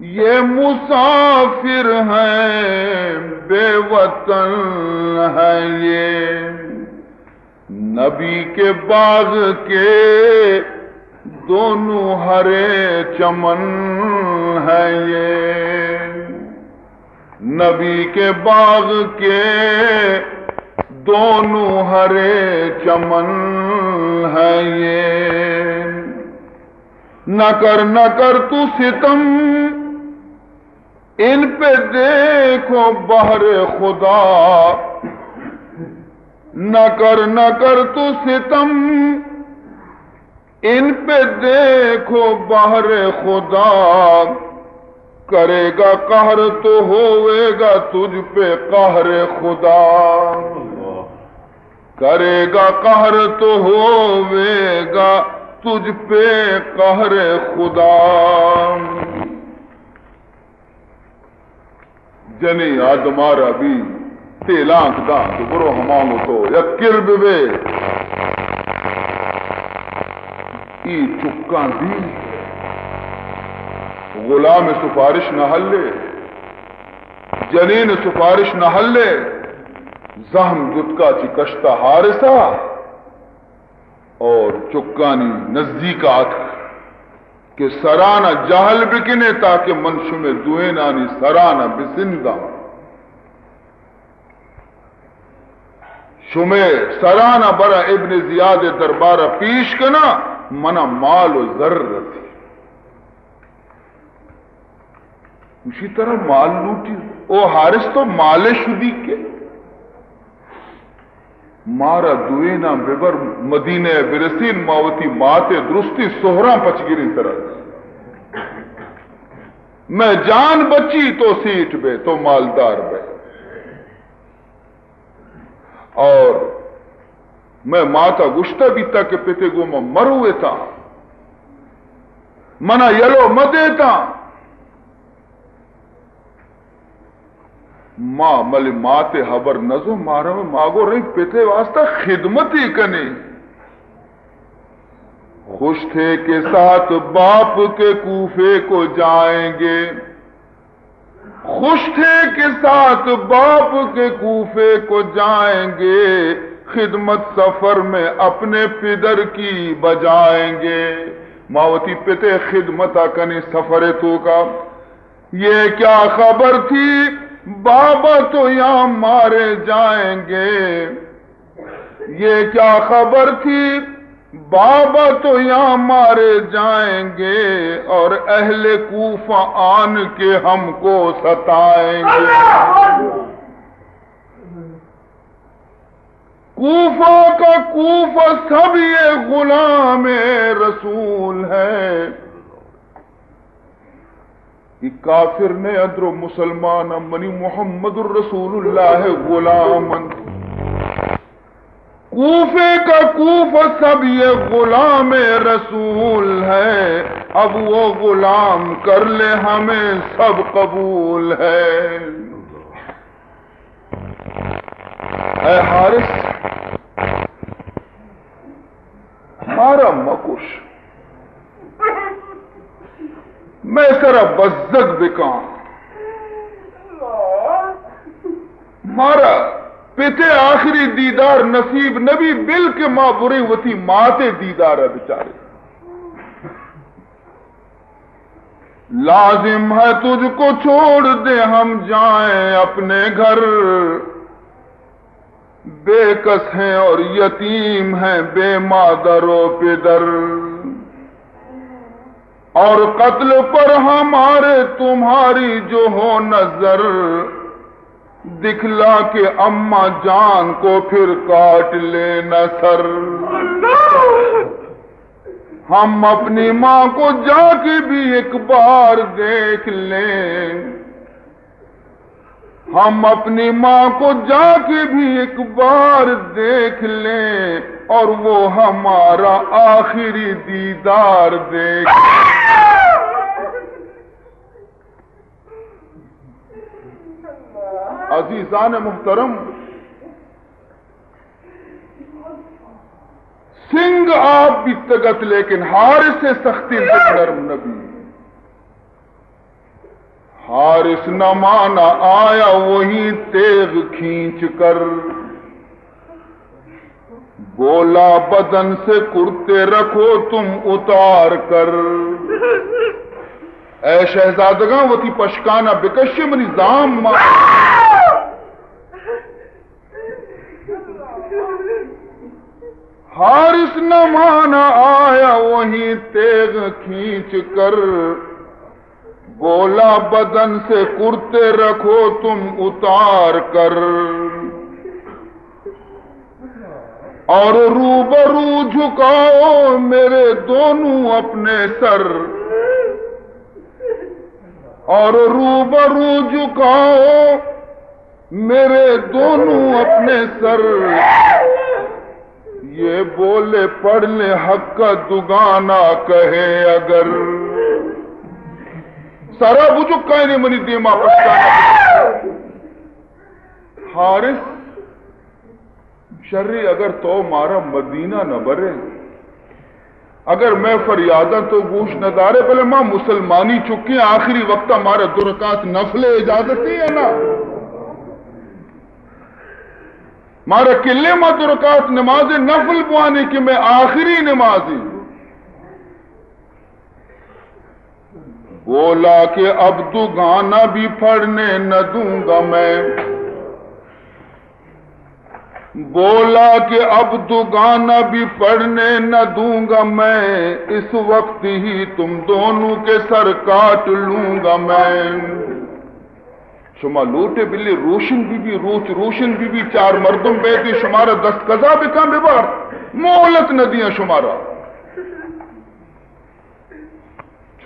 یہ مسافر ہیں بے وطن ہے یہ۔ نبی کے باغ کے دونوں ہرے چمن ہے یہ۔ نبی کے باغ کے دونوں ہرے چمن ہے یہ۔ نہ کر نہ کر تو ستم۔ ان پہ دیکھو بہر خدا۔ نہ کر نہ کر تو ستم۔ ان پہ دیکھو بہر خدا۔ کرے گا قہر تو ہوئے گا تجھ پہ قہر خدا۔ کرے گا قہر تو ہوئے گا، تجھ پہ قہر خدا۔ جنی آدمارا بھی تیلانک دا تو برو ہمانگو تو یا کرب بے ای چکان دی، غلام سفارش نہ ہلے جنین سفارش نہ ہلے زہم گتکا چی کشتا ہارسا اور چکانی نزدیکات کہ سرانہ جہل بکنے تاکہ منشو میں دوئین آنی سرانہ بسندہ شمے سرانہ برا ابن زیاد دربارہ پیش کنا منا مال و ذر رسی اسی طرح مال لوٹی۔ او حارس تو مال شدی کے۔ مارا دوینا ببر مدینہ برسین ماوتی ماتے درستی سہرا پچ طرح میں جان بچی تو سیٹ بے، تو مالدار بے۔ اور میں ماتا گشتہ بھی تک پتے گو میں مروے تھا منا یلو مدے تھا ماں مل ماتے حبر نزو مارا میں ماگو رہی پیتے واسطہ خدمت ہی کنے خوش تھے کے ساتھ باپ کے کوفے کو جائیں گے۔ خوش تھے کے ساتھ باپ کے کوفے کو جائیں گے۔ خدمت سفر میں اپنے پدر کی بجائیں گے۔ ماوتی پتے خدمت کنی سفر تو کا۔ یہ کیا خبر تھی؟ بابا تو یہاں مارے جائیں گے۔ یہ کیا خبر تھی؟ بابا تو یہاں مارے جائیں گے اور اہل کوفہ آن کے ہم کو ستائیں گے۔ کوفہ کا کوفہ سب یہ غلام رسول ہے۔ کہ کافر نے ادر مسلمان منی محمد الرسول اللہ غلام۔ کوفے کا کوف سب یہ غلام رسول ہے۔ اب وہ غلام کر لے ہمیں سب قبول ہے۔ اے حارث ہمارا مکش میں کرا بزد بکا مارا، پتے آخری دیدار نصیب نبی بل کے ماں بری ہوتی ماتے دیدار ہے بیچارے۔ لازم ہے تجھ کو چھوڑ دے ہم جائیں اپنے گھر۔ بے کس ہیں اور یتیم ہیں، بے مادر و پدر۔ اور قتل پر ہمارے تمہاری جو ہو نظر، دکھلا کے اما جان کو پھر کاٹ لے سر۔ ہم اپنی ماں کو جا کے بھی ایک بار دیکھ لیں۔ ہم اپنی ماں کو جا کے بھی ایک بار دیکھ لیں اور وہ ہمارا آخری دیدار دیکھ عزیزان محترم، سنگ آپ بھی تگت لیکن ہار سے سختی نرم نبی۔ حارس نہ مانا، آیا وہی تیغ کھینچ کر۔ بولا، بدن سے کرتے رکھو تم اتار کر۔ اے شہزادگاں وہ تھی پشکانا بکش نظام حارس نہ مانا، آیا وہی تیغ کھینچ کر۔ بولا بدن سے کرتے رکھو تم اتار کر۔ اور روبرو جھکاؤ میرے دونوں اپنے سر۔ اور روبرو جھکاؤ میرے دونوں اپنے سر۔ یہ بولے پڑھ لے حق کا دگانا کہے اگر۔ سارا بجو نہیں منی دیما پشکانا حارس شرری اگر تو مارا مدینہ نہ برے۔ اگر میں فریادہ تو گوش نہ دارے پہلے ماں مسلمانی چکی آخری وقت ہمارا درکات نفل اجازت ہے نا۔ مارا قلعے ماں درکات نماز نفل پوانے کی، میں آخری نمازی بولا کہ اب تو گانا بھی پڑھنے نہ دوں گا میں۔ بولا کہ اب تو گانا بھی پڑھنے نہ دوں گا میں۔ اس وقت ہی تم دونوں کے سر کاٹ لوں گا میں۔ شما لوٹے بلی روشن بی بی روچ روشن بی بی چار مردم بیتی شمارا دست قضا بکا بار۔ مولت نہ دیا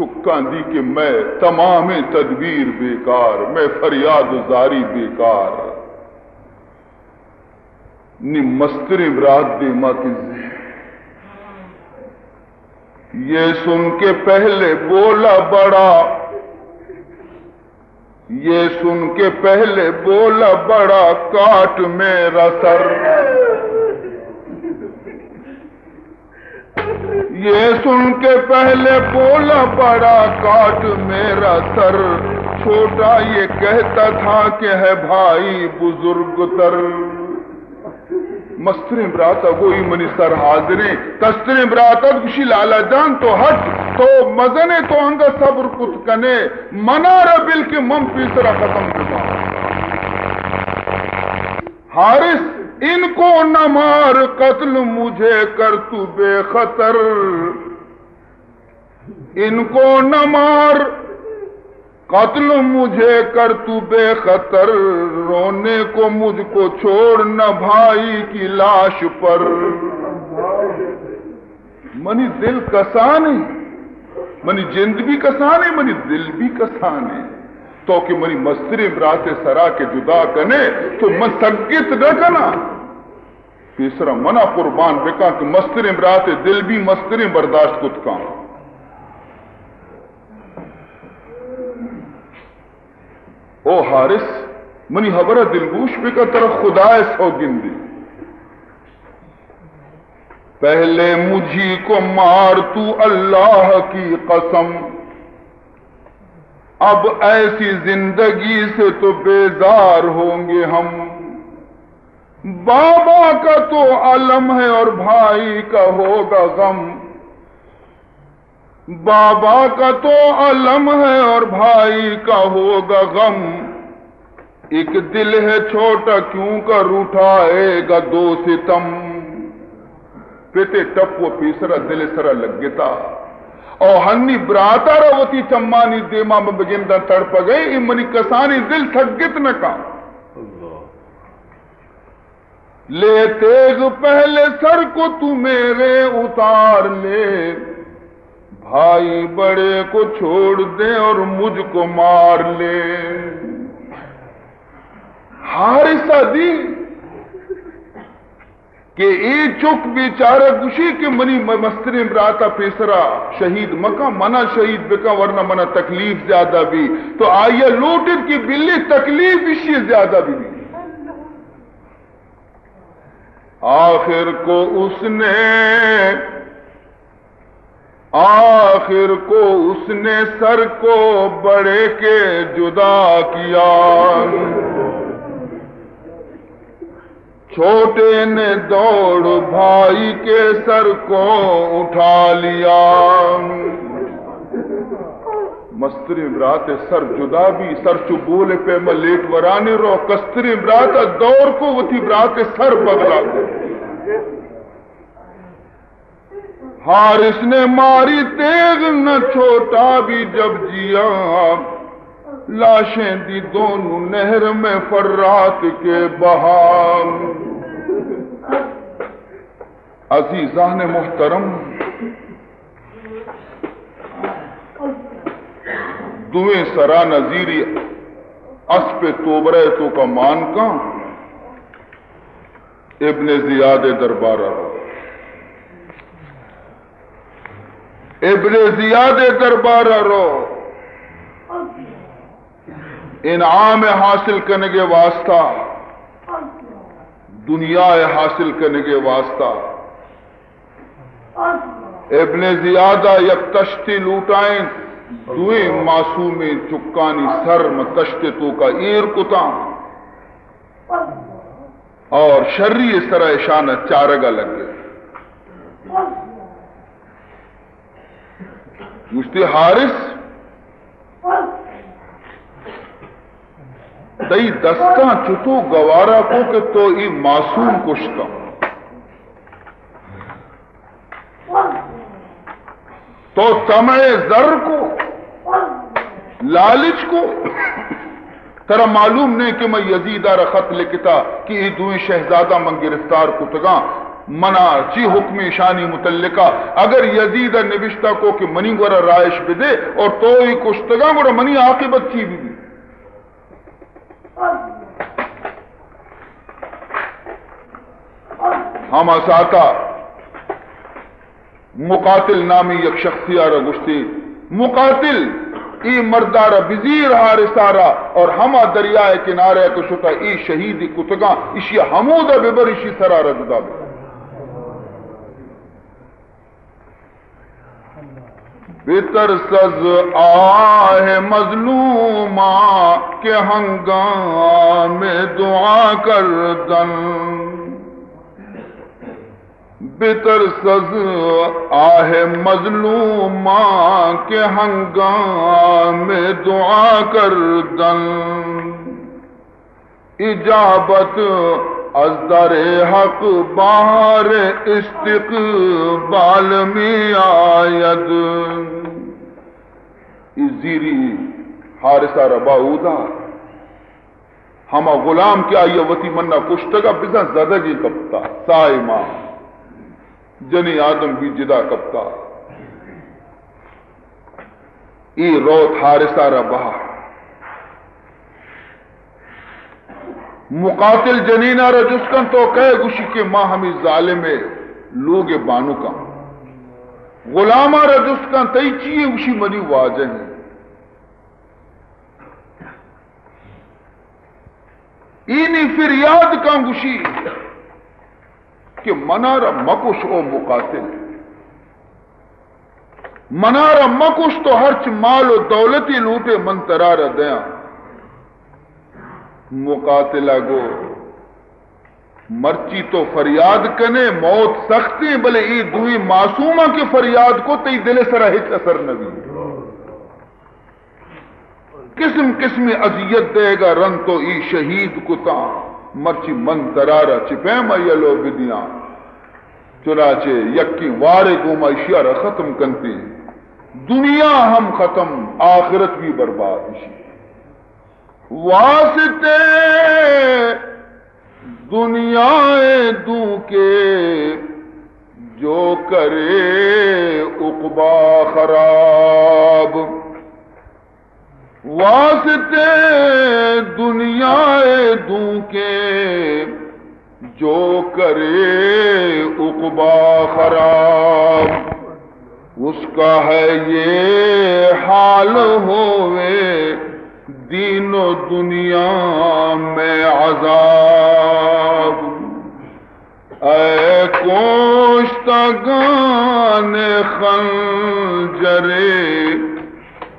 شمارا دی کہ میں تمام تدبیر بیکار، میں فریاد زاری بیکار نی مستر برات دے مت یہ سن کے پہلے بولا بڑا۔ یہ سن کے پہلے بولا بڑا کاٹ میرا سر۔ یہ سن کے پہلے بولا پڑا کاٹ میرا سر۔ چھوٹا یہ کہتا تھا کہ ہے بھائی بزرگ تر۔ مستر براتا گوئی منی سر حاضریں۔ کستر براتا کشی لالا جان تو ہٹ۔ تو مزنے تو انگا صبر کت کنے۔ منارا بل کے مم پیسرا ختم کتا حارس ان کو نہ مار قتل مجھے کر تو بے خطر۔ ان کو نہ مار قتل مجھے کر تو بے خطر۔ رونے کو مجھ کو چھوڑ نہ بھائی کی لاش پر۔ منی دل کسانے، منی جند بھی کسانے، منی دل بھی کسانے۔ تو کہ منی مستری برات سرا کے جدا کنے تو من نہ کنا تیسرا منا قربان بکا کہ مستری برات دل بھی مستری برداشت کت کا او حارس منی حبر دلگوش بکا طرف خدا سو گندی پہلے مجھی کو مار تو اللہ کی قسم۔ اب ایسی زندگی سے تو بیزار ہوں گے ہم۔ بابا کا تو علم ہے اور بھائی کا ہوگا غم۔ بابا کا تو علم ہے اور بھائی کا ہوگا غم۔ ایک دل ہے چھوٹا کیوں کر اٹھائے گا دو ستم پیتے ٹپ وہ پیسرا دل سرا لگ گتا او ہنی براتا روتی چمانی دیما میں بگندہ تڑپ گئے امنی کسانی دل تھگت نہ کا لے تیغ پہلے سر کو تو میرے اتار لے۔ بھائی بڑے کو چھوڑ دے اور مجھ کو مار لے۔ حارثہ دی کہ ای چک بیچارہ گشی کے منی مستری براتا پیسرا، شہید مکا منا شہید بکا، ورنہ منا تکلیف زیادہ بھی۔ تو آئیے لوٹر کی بلی تکلیف اسی زیادہ بھی بھی آخر کو اس نے، آخر کو اس نے سر کو بڑے کے جدا کیا۔ چھوٹے نے دوڑ بھائی کے سر کو اٹھا لیا۔ مستری برات سر جدا بھی، سر چبول پہ ملیٹ ورانے رو۔ کستری برات دور کو وہ تھی برات سر بدلا ہارس نے ماری، تیغ نہ چھوٹا بھی جب جیا۔ لاشیں دی دونوں نہر میں فرات کے بہام عزیزان محترم دویں سرا نظیری اسپ توبرے تو کا مان کا ابن زیاد دربارہ۔ ابن زیاد دربارہ رو۔ انعام حاصل کرنے کے واسطہ، دنیا حاصل کرنے کے واسطہ۔ ابن زیادہ یک تشتی لوٹائیں دوئے معصوم چکانی سر متشتے تو کا ایر کتا۔ اور شرری اس طرح اشانہ چارگا لگ گئے۔ مشتی حارس دئی دستاں چتو گوارا کو کہ تو ای معصوم کشتا تو تمع زر کو، لالچ کو۔ ترا معلوم نہیں کہ میں یزیدہ خط لکھتا کہ ای دوئی شہزادہ من گرفتار کتگاں۔ منا چی حکم شانی متعلقہ۔ اگر یزید نبشتہ کو کہ منی گورا رائش بدے اور تو ہی کشتگاں گورا منی عاقبت چی بھی بھی۔ ہم اساتا مقاتل نامی یک شخصیار گشتی۔ مقاتل، ای مردار بزیر حارسارا اور ہما دریائے کنارے کشتا ای شہید کتگاں اشی حمود ببر اشی سرارہ جدا بتر سز آہ مظلومہ کے ہنگام میں دعا کر دن۔ بتر سز آہ مظلومہ کے ہنگام میں دعا کر دن۔ اجابت از در حق باہر استقبال میں آید۔ زیری حارسہ ربا اودا ہما غلام کیا یہ وتی منہ کشتگا بزن زدہ جی کپتا، سائے جنی آدم بھی جدا کپتا۔ ای روت حارسہ ربا مقاتل جنینہ رجسکن تو کہے گوشی کے ماں ہمیں ظالم لوگ بانو کا غلامہ رجسکن تئی چیئے گوشی منی واجہ ہیں۔ اینی پھر یاد کا گوشی کہ منارا مکش او مقاتل۔ منارا مکش تو ہرچ مال و دولتی لوٹے منترارا دیاں۔ مقاتلہ گو۔ مرچی تو فریاد کنے، موت سختی بلے ای دوئی معصومہ کی فریاد کو تی دل سرہ ہچ اثر نبی قسم قسم عذیت دے گا، رن تو ای شہید کتا۔ مرچی من ترارا چپیما یلو بدیاں۔ چنانچہ یکی وارے گوما اشیارہ ختم کنتی دنیا ہم ختم، آخرت بھی برباد اشی واسطے دنیا دوں کے جو کرے اقبا خراب۔ واسطے دنیا دوں کے جو کرے اقبا خراب۔ اس کا ہے یہ حال ہوئے دین و دنیا میں عذاب۔ اے کوشتگان خنجرے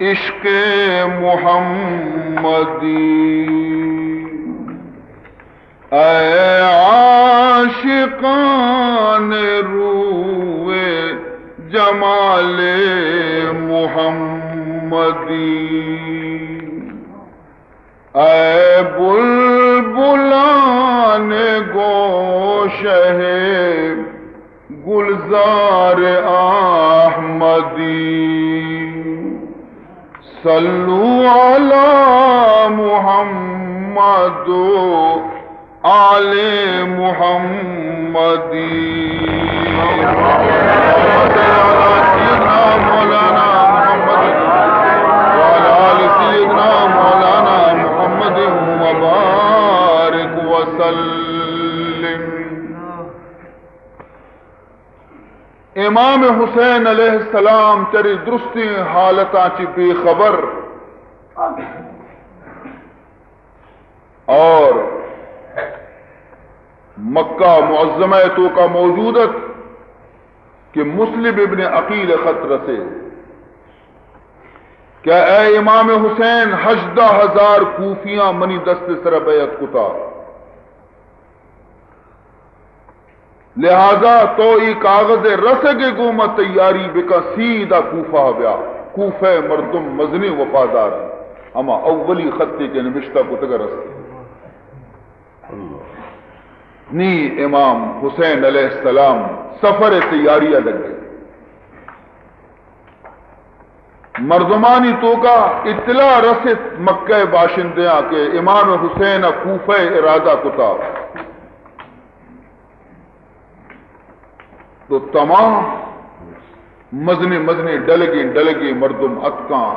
عشق محمدی۔ اے عاشقان روئے جمال محمدی۔ اے بل بلان گوش گلزار احمدی صلو علی محمد آل محمدی مولانا محمد آل سیدنا مولانا امام حسین علیہ السلام تیری درستی حالتاں چی بے خبر۔ اور مکہ معظمہ تو کا موجودت کہ مسلم ابن عقیل خط رسے کہ اے امام حسین، ہجدہ ہزار کوفیاں منی دست سر بیعت کتا۔ لہذا تو ای کاغذ رسگ گوما تیاری بکا سیدھا کوفہ بیا۔ کوفہ مردم مزنی وفادار۔ اما اولی خطی کے نمشتہ کتگا رستے نی امام حسین علیہ السلام سفر تیاریاں لگ گئی مردمانی تو کا اطلاع رسط مکہ باشندیاں کے امام حسین کوفہ ارادہ کتا۔ تو تمام مزنی مزنی ڈلگی ڈلگی مردم اتکاں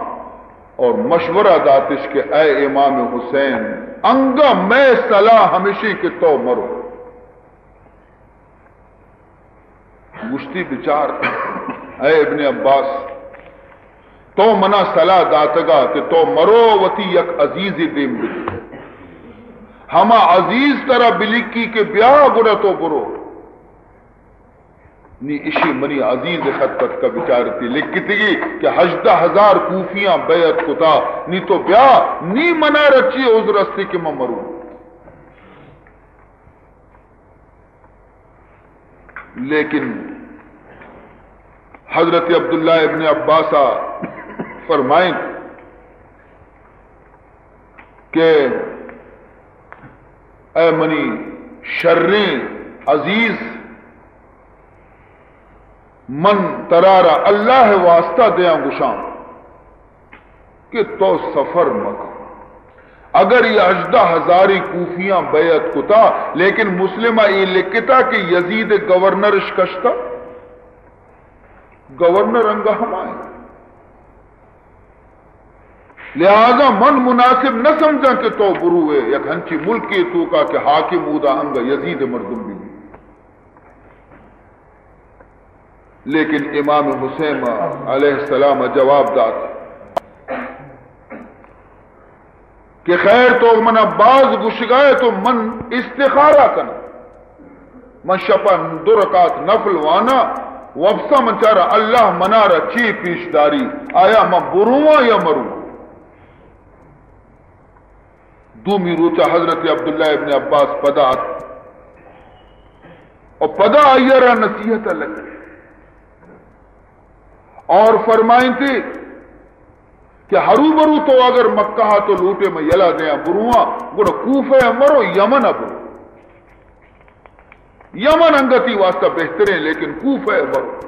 اور مشورہ داتش کے اے امام حسین، انگا میں صلاح ہمیشہ کے تو مرو مشتی بچار، اے ابن عباس، تو منا صلاح داتگا کہ تو مرو وتی یک عزیز دیم بلی۔ ہما عزیز طرح بلکی کے بیا برا تو برو۔ نی اشی منی عزیز خطبت کا بچارتی لکھتی گی کہ ہجدہ ہزار کوفیاں بیعت کتا نی تو بیا نی منا رچی عذر استی کہ میں مروں۔ لیکن حضرت عبداللہ ابن عباسہ فرمائیں کہ اے منی شریں عزیز من ترارا اللہ واسطہ دیا گشاں کہ تو سفر مکہ اگر یہ اجدہ ہزاری کوفیاں بیعت کتا، لیکن مسلمہ یہ لکھتا کہ یزید گورنر شکشتا گورنر انگا ہمائے۔ لہذا من مناسب نہ سمجھا کہ تو بروے، یا ہنچی ملکی تو کا کہ حاکم اودا انگا یزید مردم بھی۔ لیکن امام حسین علیہ السلام جواب داد کہ خیر تو من باز گشگائے تو من استخارہ کنا من شپا درکات نفل وانا وفسا من چارا اللہ منارا چی پیش داری آیا من بروا یا مروا دومی روچا حضرت عبداللہ ابن عباس پدا اور پدا آئیرہ نصیحت لگ اور فرمائیں تھی کہ ہرو برو تو اگر مکہ تو لوٹے میں یلا دیا بروا گڑ کوفے مرو یمن برو یمن انگتی واسطہ بہترین لیکن کوفے برو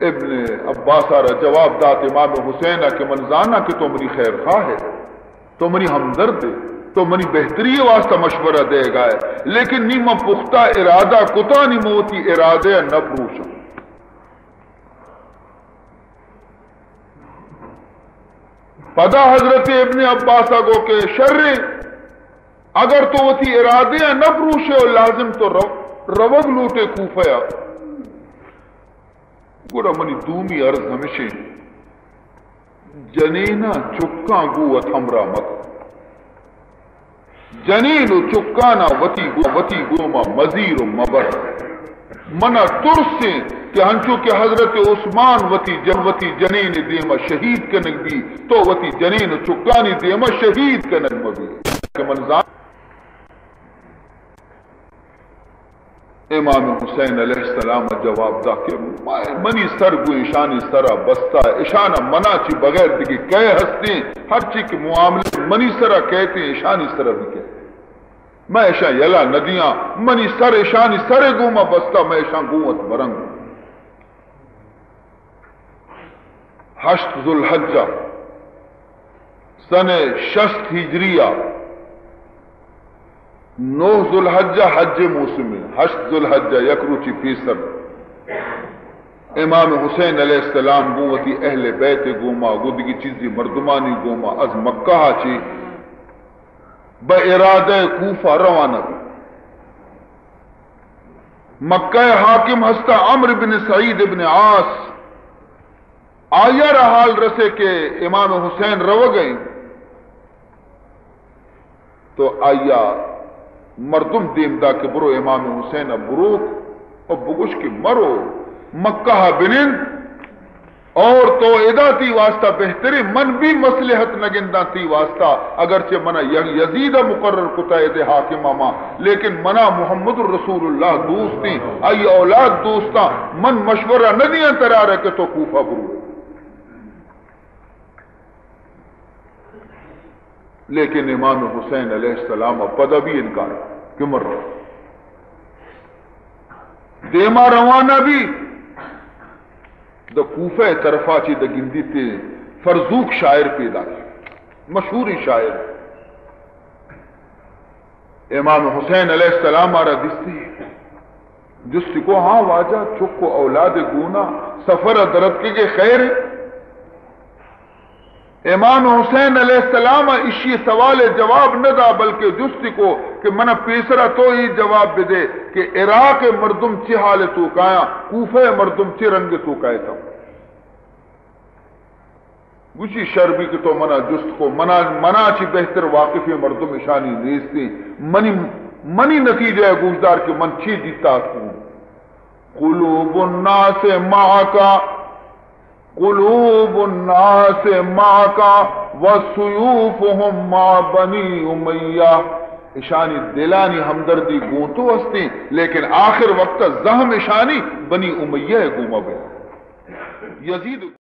ابن عباس را جواب دات امام حسین کہ منزانہ کہ تو منی خیر خواہ ہے، تو منی ہمدرد ہے، تو منی بہتری واسطہ مشورہ دے گا لیکن نیمہ پختہ ارادہ، کتا نیمہ ہوتی ارادہ نہ پدا حضرت ابن عباس گو کے شر، اگر تو وہ تھی ارادے نہ پروشے اور لازم تو روگ لوٹے کوفیا گوڑا منی دومی عرض ہمیشہ۔ جنینا چکا گو اتھمرا مک جنین چکانا وتی گو وتی گوما مزیر و مبر۔ منا ترسے کہ ہاں ہنچو کہ حضرت عثمان وتی جنوتی جنین دیما شہید کنک دی تو وتی جنین چکانی دیما شہید کنک مبی کہ منظام امام حسین علیہ السلام جواب دا کہ منی سر گو اشانی سرا بستا ہے اشانہ منا چی بغیر دیکھی کہے ہستے ہر چی کے معاملے منی سرا کہتے ہیں اشانی سرا بھی کہتے میں ایشا یلا ندیاں، منی سر اشانی سر گوما بستا، میں ایشا گومت برنگ۔ ہشت ذو الحجہ سن شست ہجریہ، نو ذوالحجہ حج موسم حشت ذوالحجہ یکروچی فیصد۔ امام حسین علیہ السلام گوتی اہل بیت گوما گدگی چیزی مردمانی گوما، از مکہ چی با ارادہ کوفہ روانہ۔ مکہ حاکم ہستا عمر بن سعید بن عاص آیا رحال رسے کے امام حسین رو گئے تو آیا مردم دیم دا برو امام حسین بروک اور بگش کی مرو، مکہ بنن، اور تو ادا تی واسطہ بہتری من بھی مسلحت نگندہ تی واسطہ، اگرچہ منا یزید مقرر کتا حاکم اما لیکن منا محمد الرسول اللہ دوستی آئی اولاد دوستا من مشورہ ندیاں ترا رہے کہ تو کوفہ برو۔ لیکن امام حسین علیہ السلام پدا بھی انکار کیوں مر رہا دیما روانہ بھی۔ دا کوفہ طرفا چی دا گندی تے فرزوک شاعر پیدا کی، مشہوری شاعر۔ امام حسین علیہ السلام آرہ دستی، جس کو ہاں واجہ چکو اولاد گونا سفر درد کے خیر ہے۔ امام حسین علیہ السلام اسی سوال جواب نہ دا، بلکہ جستی کو کہ من پیسرا تو ہی جواب دے کہ عراق مردم چی حال تو کایا، کوفہ مردم چی رنگ تو کائے تھا۔ گوشی شربی کی تو منا جست کو، منا منا چی بہتر واقفی مردم اشانی نیستی۔ منی منی نتیجہ گوشدار کہ من چی جیتا کون قلوب الناس معاکا قلوب الناس معکا وسیوفهم ما بنی امیہ اشانی دلانی ہمدردی گونتو ہستی لیکن آخر وقت زہم اشانی بنی امیہ گوما بے یزید